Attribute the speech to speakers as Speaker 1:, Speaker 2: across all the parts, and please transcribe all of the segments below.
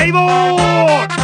Speaker 1: レイボール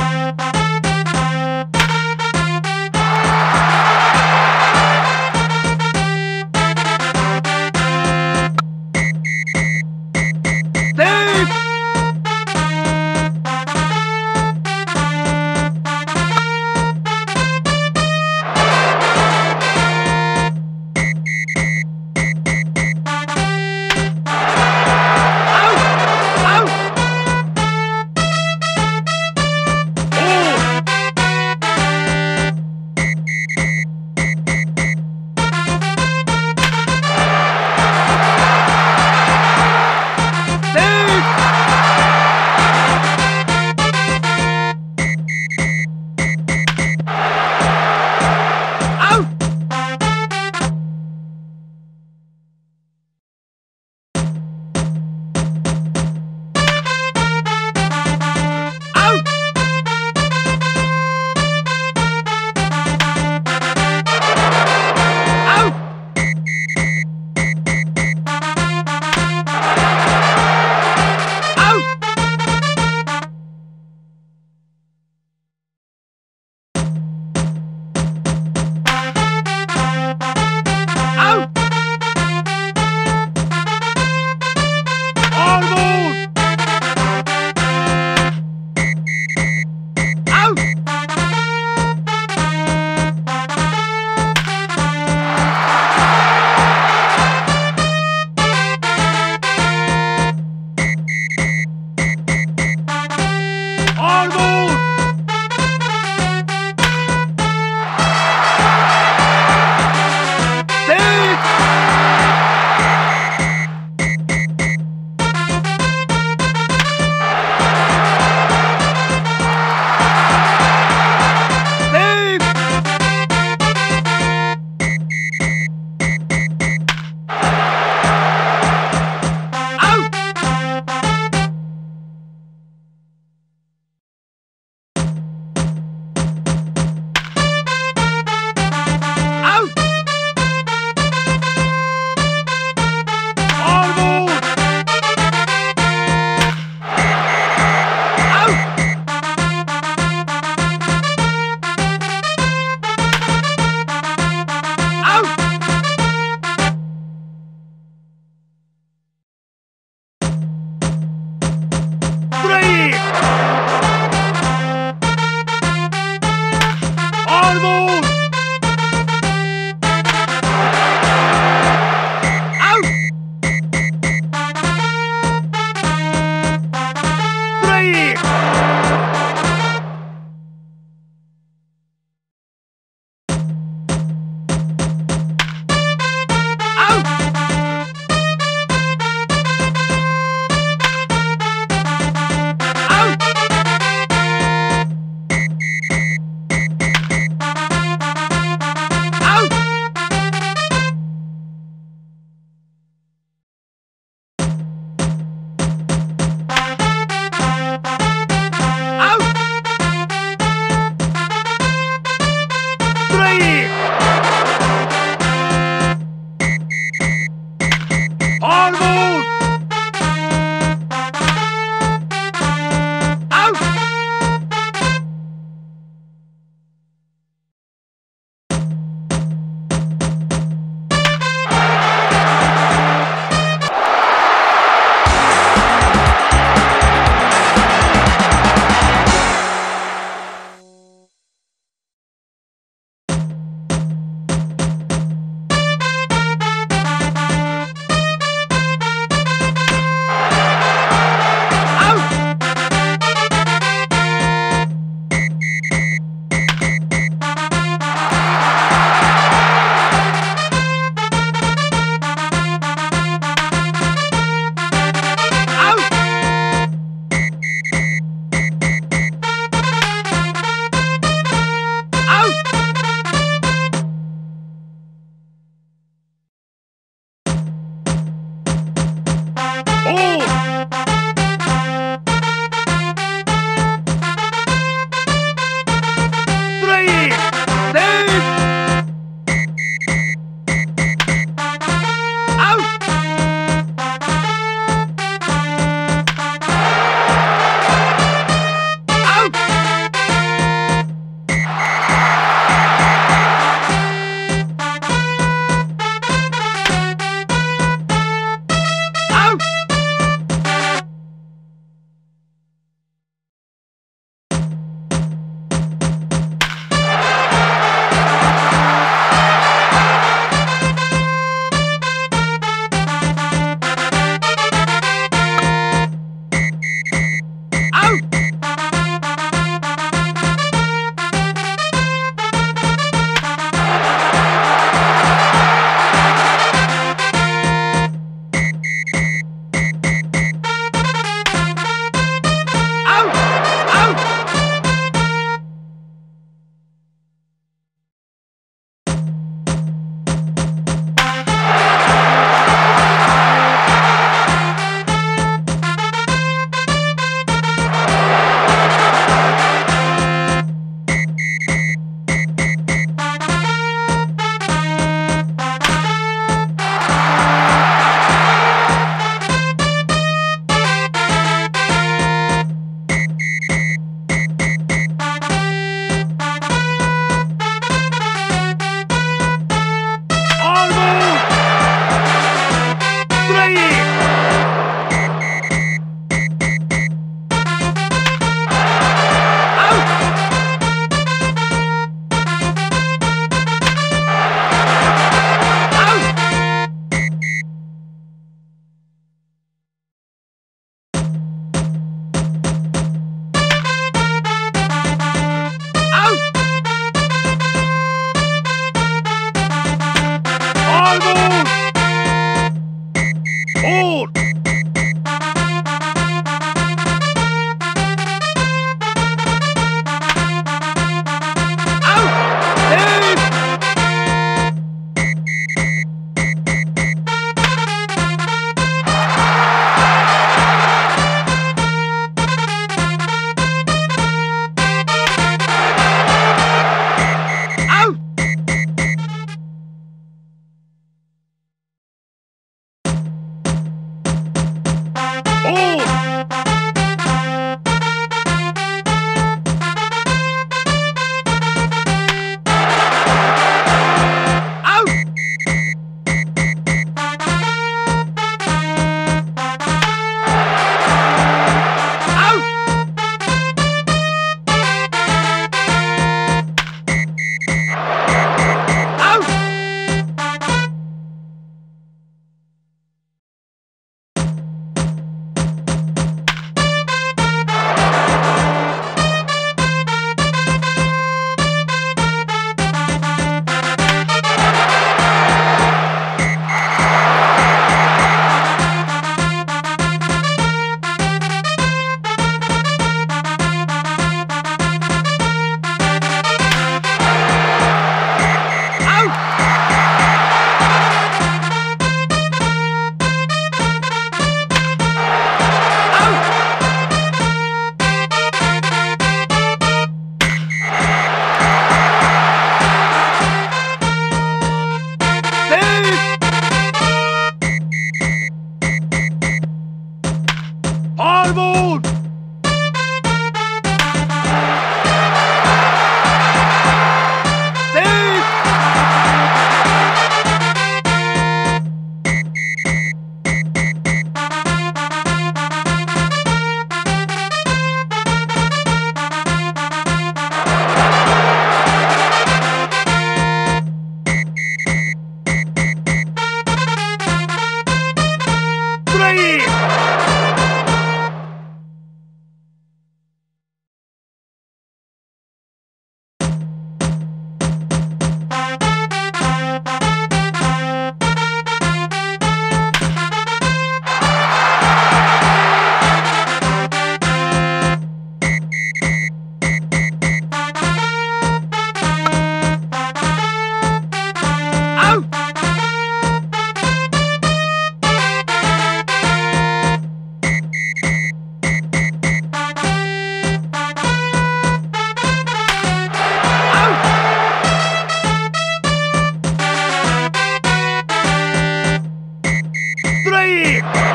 Speaker 1: aí!